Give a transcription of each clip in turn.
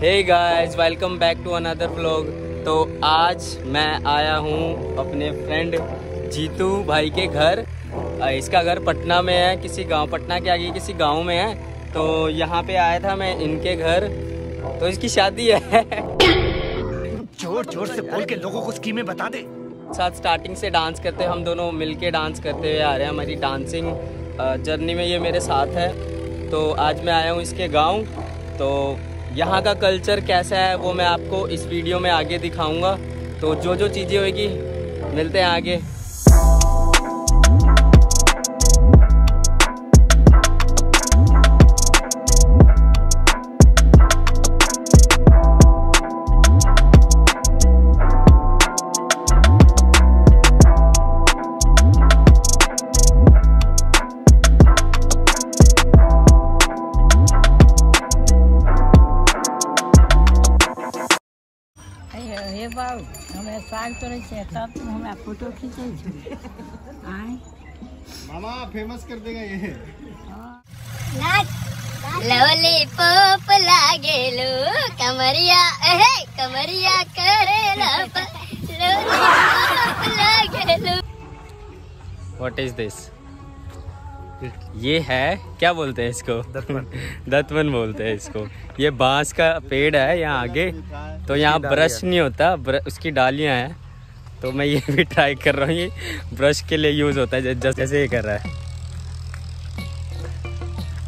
Hey guys welcome back to another vlog तो आज मैं आया हूँ अपने फ्रेंड जीतू भाई के घर। इसका घर पटना में है किसी गाँव पटना के आगे किसी गाँव में है। तो यहाँ पे आया था मैं इनके घर। तो इसकी शादी है। ज़ोर ज़ोर से बोल के लोगों को स्कीमें बता दे। साथ स्टार्टिंग से डांस करते हम दोनों मिलके डांस करते हुए आ रहे हैं हमारी डांसिंग जर्नी में ये मेरे साथ है। तो आज मैं आया हूँ इसके गाँव। तो यहाँ का कल्चर कैसा है, वो मैं आपको इस वीडियो में आगे दिखाऊँगा। तो जो जो चीज़ें होगी मिलते हैं आगे। हमें साग तोड़े छै तब तुम हमरा फ़ोटो खींचे छे आय मामा फ़ेमस कर देगा ये। लॉलीपॉप लागेलो कमरिया ए कमरिया करे लॉलीपॉप लागेलो व्हाट इज़ दिस ये है क्या बोलते हैं इसको? दतवन। बोलते हैं इसको। ये बाँस का पेड़ है यहाँ आगे तो यहाँ ब्रश नहीं होता ब्र, उसकी डालियाँ हैं। तो मैं ये भी ट्राई कर रहा हूँ ये ब्रश के लिए यूज़ होता है जैसे ये कर रहा है।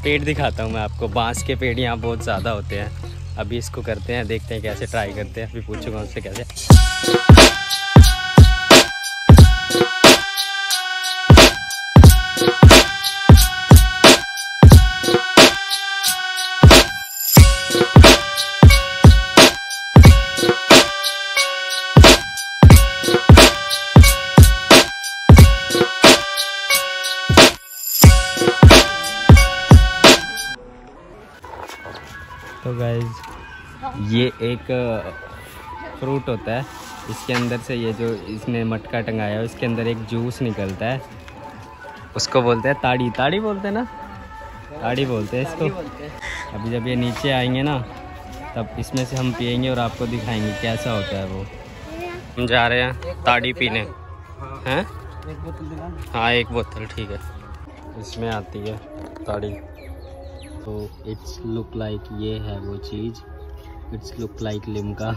पेड़ दिखाता हूँ मैं आपको बाँस के पेड़ यहाँ बहुत ज़्यादा होते हैं। अभी इसको करते हैं देखते हैं कैसे ट्राई करते हैं अभी पूछूँगा उससे कैसे। तो गाइज़ ये एक फ्रूट होता है। इसके अंदर से ये जो इसने मटका टंगाया है इसके अंदर एक जूस निकलता है। उसको बोलते हैं ताड़ी। ताड़ी बोलते हैं ना? ताड़ी बोलते हैं इसको। अभी जब ये नीचे आएँगे ना, तब इसमें से हम पियेंगे और आपको दिखाएँगे कैसा होता है वो। हम जा रहे हैं ताड़ी पीने। हैं? हाँ एक बोतल ठीक है। इसमें आती है ताड़ी। तो इट्स लुक लाइक ये है वो चीज़। इट्स लुक लाइक लिमका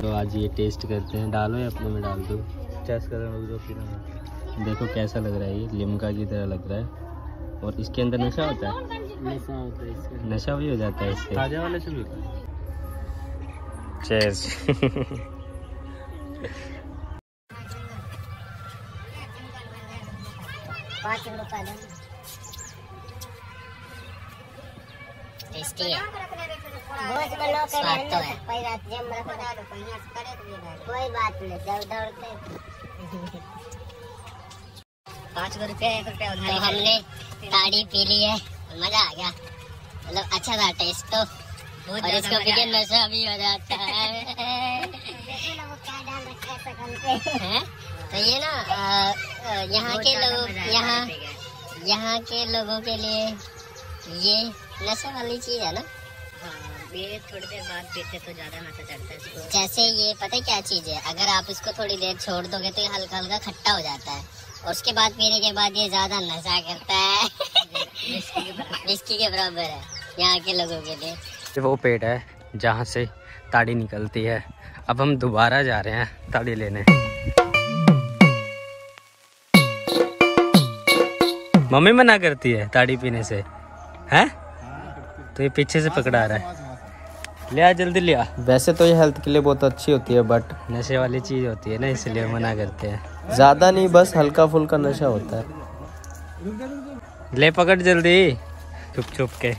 तो आज ये टेस्ट करते हैं। डालो या अपने में डाल दो? टेस्ट कर रहा देखो कैसा लग रहा है ये। लिमका की तरह लग रहा है। और इसके अंदर नशा होता है? नशा होता है नशा भी हो जाता है इससे। ताज़ा वाले से चेयर्स पाँच दो टेस्टी है। बहुत बनो स्वाद तो है। कोई बात नहीं दौड़ दौड़ते पाँच रुपये एक रुपया उधार तो हमने ताड़ी पी ली है मज़ा आ गया। मतलब अच्छा था टेस्ट तो। और इसको पी के नशा भी हो जाता है। तो ये ना यहाँ के लोग यहाँ यहाँ के लोगों के लिए ये नशा वाली चीज़ है ना? ये थोड़ी देर बाद पीते तो ज़्यादा नशा चढ़ता है इसको। जैसे ये पता है क्या चीज़ है? अगर आप इसको थोड़ी देर छोड़ दोगे तो ये हल्का हल्का खट्टा हो जाता है। और उसके बाद पीने के बाद ये ज़्यादा नशा करता है। विस्की के बराबर। है यहाँ के लोगों के लिए। वो पेड़ है जहाँ से ताड़ी निकलती है। अब हम दोबारा जा रहे हैं ताड़ी लेने। मम्मी मना करती है ताड़ी पीने से? है? तो ये पीछे से पकड़ा रहा है। ले आ जल्दी ले आ। वैसे तो ये हेल्थ के लिए बहुत अच्छी होती है बट नशे वाली चीज़ होती है ना इसलिए मना करते हैं। ज़्यादा नहीं बस हल्का फुल्का नशा होता है। ले पकड़ जल्दी चुप छुप के।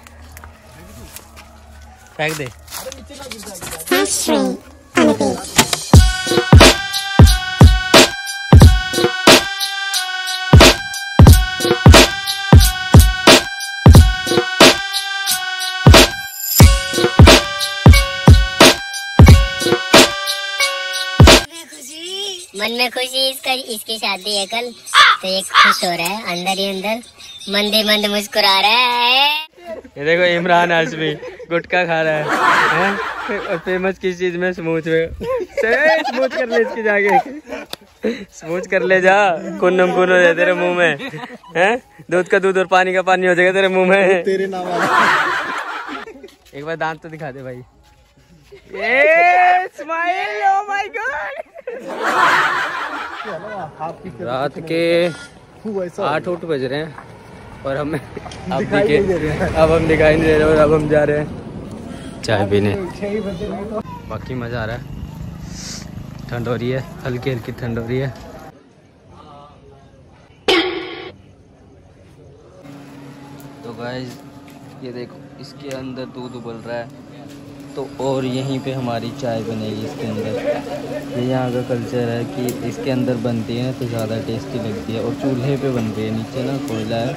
फेंक दे। मन में खुशी इसका इसकी शादी है कल। तो ये खुश हो रहा है अंदर ही अंदर। मंदे मंद मुस्कुरा रहा है। ये देखो इमरान हाशमी गुटखा खा रहा है, हैं? और फ़ेमस किस चीज़ में? स्मूथ में। स्मूथ कर ले इसकी जाके। स्मूथ कर ले जा कुन्नम कुन हो जाए तेरे मुँह में। हैं? दूध का दूध और पानी का पानी हो जाएगा तेरे मुँह में। तेरे नाम एक बार दांत तो दिखा दे भाई। गॉड रात के आठ उठ बज रहे हैं और हमें अब दिखे। अब हम दिखाई नहीं दे रहे और अब हम जा रहे हैं चाय पीने। बाकी मज़ा आ रहा है। ठंड हो रही है हल्की हल्की ठंड हो रही है। तो गाइस ये देखो इसके अंदर दूध उबल रहा है। तो और यहीं पे हमारी चाय बनेगी इसके अंदर। ये यहाँ का कल्चर है कि इसके अंदर बनती है तो ज़्यादा टेस्टी लगती है और चूल्हे पे बनती है नीचे ना कोयला है।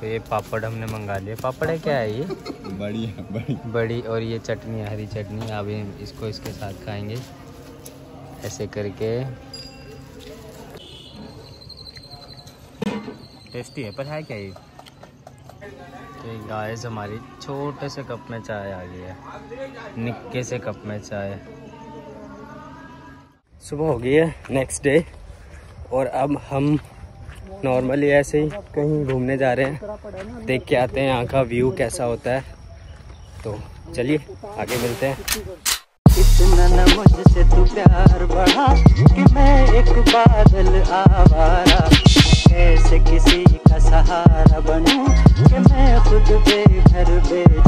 तो ये पापड़ हमने मंगा लिए। पापड़ है क्या है ये? बड़ी बढ़िया। बड़ी और ये चटनी है हरी चटनी। अभी इसको इसके साथ खाएँगे। ऐसे करके। टेस्टी है पर है क्या ये? तो गाइस हमारी छोटे से कप में चाय आ गई है। निक्के से कप में चाय। सुबह हो गई है नेक्स्ट डे और अब हम नॉर्मली ऐसे ही कहीं घूमने जा रहे हैं। देख के आते हैं यहाँ का व्यू कैसा होता है। तो चलिए, आगे मिलते हैं। कि मैं एक बादल आवारा। कैसे किसी सहारा बनूं कि मैं खुद बेघर बेचारा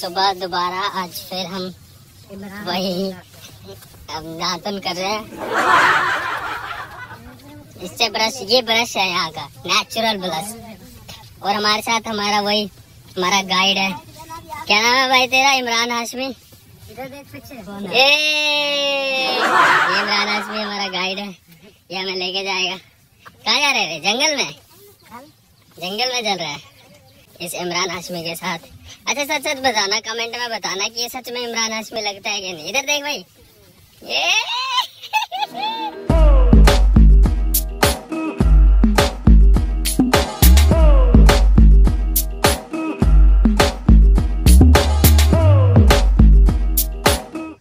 सुबह दोबारा आज फिर हम वही अब कर रहे हैं। इससे ब्रश, ये ब्रश है यहाँ का नेचुरल ब्रश। और हमारे साथ हमारा वही, हमारा गाइड है। क्या नाम है भाई तेरा? इमरान हाशमी? ये इमरान हाशमी हमारा गाइड है। ये हमें लेके जाएगा। कहाँ जा रहे थे? जंगल में? जंगल में चल रहा है। इस इमरान हाशमी के साथ। अच्छा सच सच बताना कमेंट में बताना कि ये सच में इमरान हाशमी लगता है कि नहीं। इधर देख भाई। ये!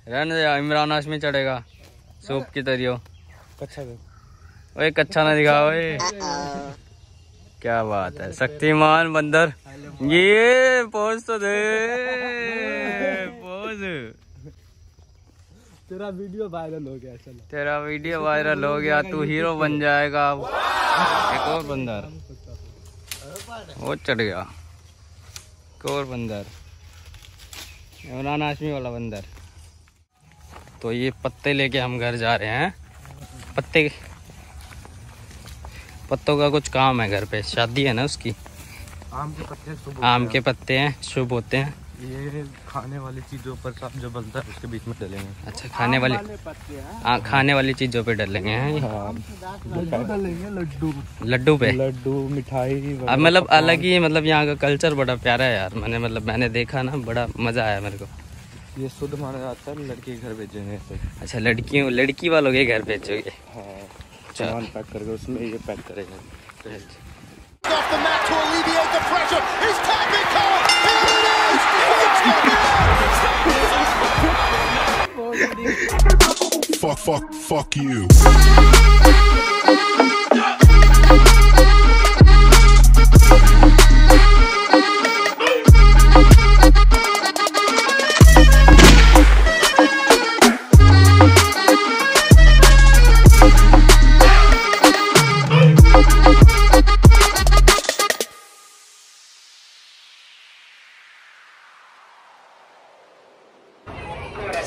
रहने इमरान हाशमी चढ़ेगा। सूप की तरियो अच्छा ओए कच्चा ना दिखा ओए। क्या बात है? शक्तिमान बंदर। ये पोज तो दे पोज तेरा वीडियो वायरल हो गया चलो। तेरा वीडियो वायरल हो गया तू हीरो बन जाएगा एक और बंदर। वो चढ़ गया। एक और बंदर। इमरान हाशमी वाला बंदर। तो ये पत्ते लेके हम घर जा रहे हैं। पत्ते पत्तों का कुछ काम है घर पे। शादी है ना उसकी? आम के पत्ते शुभ आम के पत्ते हैं शुभ होते हैं। ये खाने वाली चीज़ों पर सब जो बनता है उसके बीच में डलेंगे। अच्छा खाने वाले हाँ। खाने वाली चीज़ों पे डलेंगे हैं लड्डू लड्डू। पे? लड्डू मिठाई अब मतलब अलग ही मतलब यहाँ का कल्चर बड़ा प्यारा है यार। मैंने मतलब मैंने देखा ना बड़ा मज़ा आया मेरे को। ये शुद्ध माना जाता है लड़के के घर भेजेंगे अच्छा लड़कियों लड़की वालों के घर भेजोगे? हाँ। सामान पैक करके उसमें ये पैक करेगा। Fuck fuck fuck you.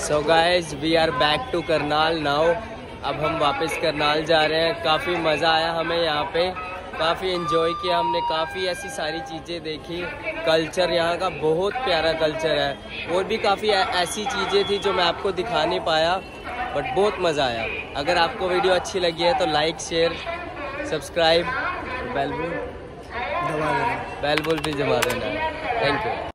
So guys we are back to Karnal now अब हम वापस करनाल जा रहे हैं। काफ़ी मज़ा आया हमें यहाँ पे। काफ़ी इन्जॉय किया हमने। काफ़ी ऐसी सारी चीज़ें देखी। कल्चर यहाँ का बहुत प्यारा कल्चर है। और भी काफ़ी ऐसी चीज़ें थी जो मैं आपको दिखा नहीं पाया बट बहुत मज़ा आया। अगर आपको वीडियो अच्छी लगी है तो like share subscribe bell bull bell bull भी जमा देना। Thank you